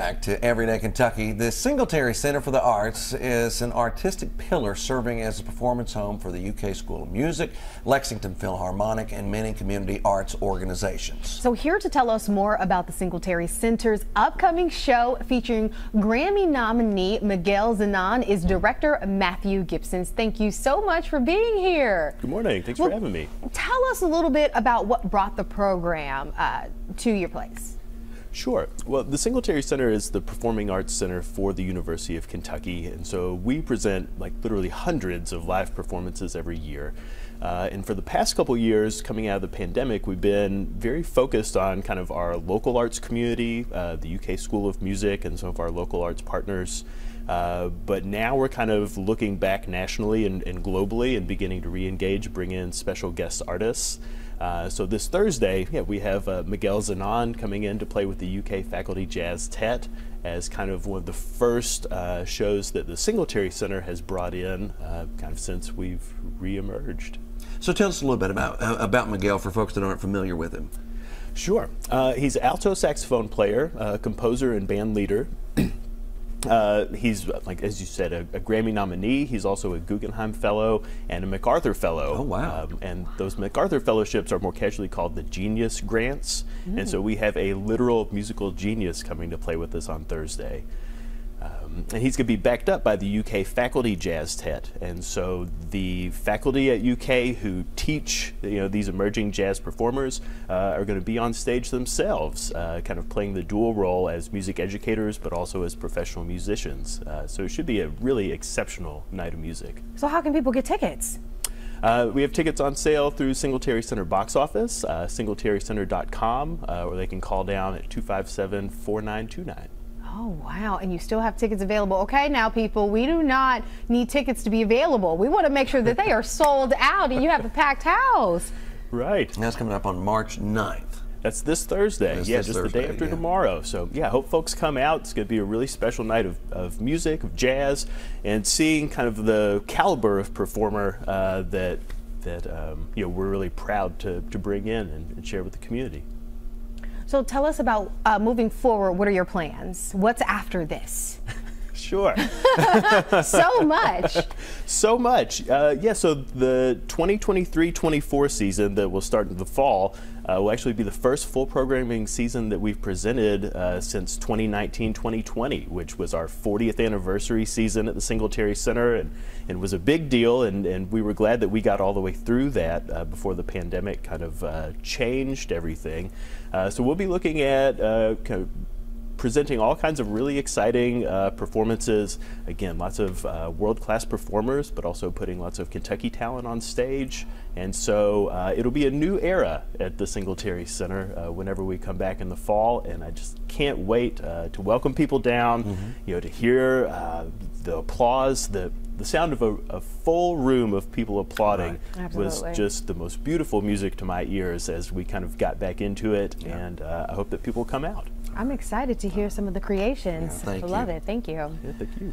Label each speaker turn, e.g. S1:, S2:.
S1: back to Everyday Kentucky. The Singletary Center for the Arts is an artistic pillar serving as a performance home for the UK School of Music, Lexington Philharmonic, and many community arts organizations.
S2: So, here to tell us more about the Singletary Center's upcoming show featuring Grammy nominee Miguel Zenon is director Matthew Gibsons. Thank you so much for being here.
S3: Good morning. Thanks well, for having me.
S2: Tell us a little bit about what brought the program uh, to your place.
S3: Sure. Well, the Singletary Center is the performing arts center for the University of Kentucky, and so we present like literally hundreds of live performances every year. Uh, and for the past couple years, coming out of the pandemic, we've been very focused on kind of our local arts community, uh, the UK School of Music, and some of our local arts partners. Uh, but now we're kind of looking back nationally and, and globally and beginning to re-engage, bring in special guest artists. Uh, so this Thursday, yeah, we have uh, Miguel Zenon coming in to play with the UK Faculty Jazz Tet as kind of one of the first uh, shows that the Singletary Center has brought in uh, kind of since we've reemerged.
S1: So tell us a little bit about, uh, about Miguel for folks that aren't familiar with him.
S3: Sure. he's an alto saxophone player, composer, and band leader. Uh, he's like as you said, a, a, Grammy nominee. He's also a Guggenheim Fellow and a MacArthur Fellow.
S1: Oh wow!
S3: Um, and those MacArthur Fellowships are more casually called the Genius Grants. Mm. And so we have a literal musical genius coming to play with us on Thursday. Um, and he's going to be backed up by the UK Faculty Jazz Tet. And so the faculty at UK who teach you know these emerging jazz performers uh, are going to be on stage themselves, uh, kind of playing the dual role as music educators, but also as professional musicians. Uh, so it should be a really exceptional night of music.
S2: So how can people get tickets?
S3: Uh, we have tickets on sale through Singletary Center box office, uh, singletarycenter.com, uh, or they can call down at 257 4929.
S2: Oh, wow. And you still have tickets available. Okay, now, people, we do not need tickets to be available. We want to make sure that they are sold out and you have a packed house.
S3: Right.
S1: And that's coming up on March 9th.
S3: That's this Thursday. That's yeah, this just Thursday, the day after yeah. tomorrow. So, yeah, hope folks come out. It's going to be a really special night of, of music, of jazz, and seeing kind of the caliber of performer uh, that that um, you know we're really proud to, to bring in and, and share with the community.
S2: So tell us about uh, moving forward. What are your plans? What's after this?
S3: Sure.
S2: so much.
S3: so much. Uh, yeah, so the 2023 24 season that will start in the fall uh, will actually be the first full programming season that we've presented uh, since 2019 2020, which was our 40th anniversary season at the Singletary Center and, and was a big deal. And, and we were glad that we got all the way through that uh, before the pandemic kind of uh, changed everything. Uh, so we'll be looking at uh, kind of presenting all kinds of really exciting uh, performances. Again, lots of uh, world-class performers, but also putting lots of Kentucky talent on stage. And so uh, it'll be a new era at the Singletary Center uh, whenever we come back in the fall. And I just can't wait uh, to welcome people down, mm -hmm. you know, to hear uh, the applause, the the sound of a, a, full room of people applauding
S2: right.
S3: was just the most beautiful music to my ears as we kind of got back into it. Yeah. And uh, I hope that people come out.
S2: I'm excited to hear some of the creations.
S1: Yeah,
S2: I love it. Thank you.
S3: Yeah, thank you.